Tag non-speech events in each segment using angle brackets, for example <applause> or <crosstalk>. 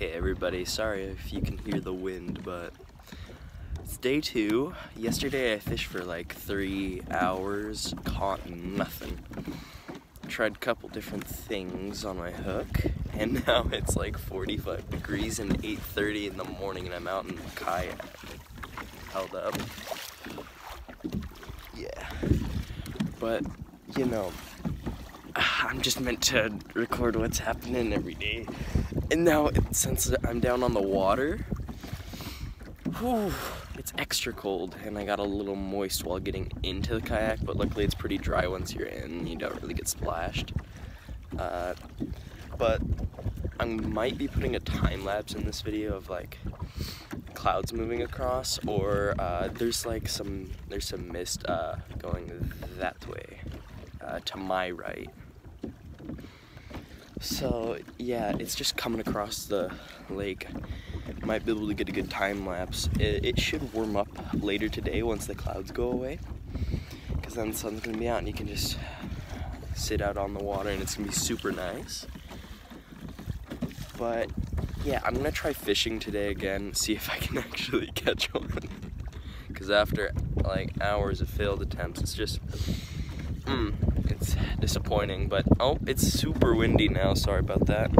Okay, everybody, sorry if you can hear the wind, but it's day two. Yesterday I fished for like three hours, caught nothing. Tried a couple different things on my hook, and <laughs> now it's like 45 degrees and 8.30 in the morning and I'm out in the kayak. Held up. Yeah. But, you know, <sighs> I'm just meant to record what's happening every day. And now, since I'm down on the water, whew, it's extra cold and I got a little moist while getting into the kayak, but luckily it's pretty dry once you're in. You don't really get splashed. Uh, but I might be putting a time lapse in this video of like clouds moving across or uh, there's like some there's some mist uh, going that way uh, to my right so yeah, it's just coming across the lake. Might be able to get a good time lapse. It, it should warm up later today once the clouds go away. Because then the sun's gonna be out and you can just sit out on the water and it's gonna be super nice. But yeah, I'm gonna try fishing today again, see if I can <laughs> actually catch one. Because after like hours of failed attempts, it's just, mm, it's disappointing, but oh, it's super windy now. Sorry about that.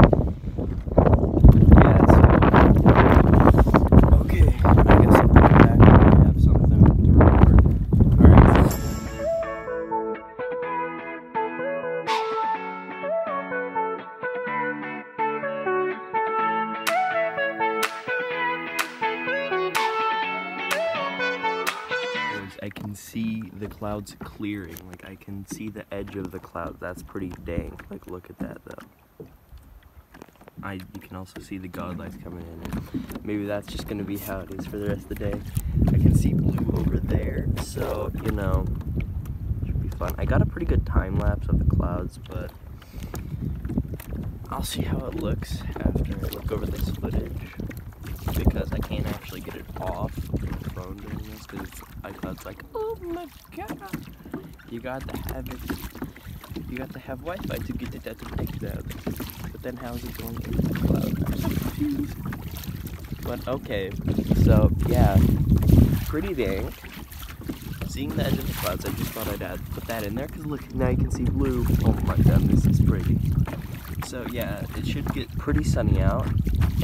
I can see the clouds clearing. Like I can see the edge of the clouds. That's pretty dang. Like look at that though. I you can also see the god lights coming in. Maybe that's just gonna be how it is for the rest of the day. I can see blue over there, so you know should be fun. I got a pretty good time lapse of the clouds, but I'll see how it looks after I look over this footage because I can't actually get it off phone doing this because iCloud's like, oh my god, you got to have it, you got to have Wi-Fi to get it out of iCloud. But then how is it going to the cloud? But okay, so yeah, pretty dang. Seeing the edge of the clouds, I just thought I'd add, put that in there because look, now you can see blue. Oh my god, this is pretty. So yeah, it should get pretty sunny out,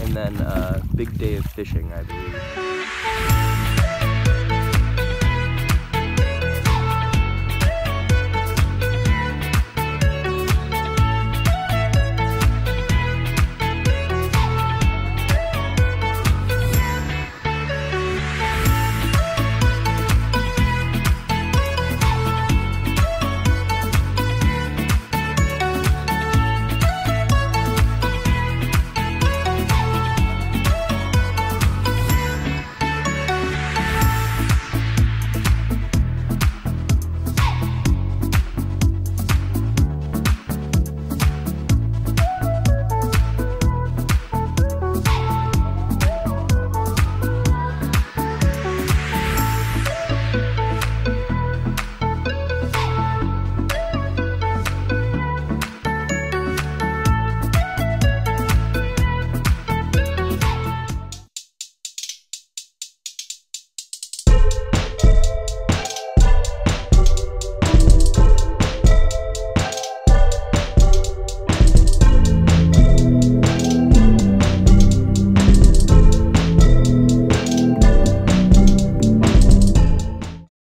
and then uh, big day of fishing, I believe.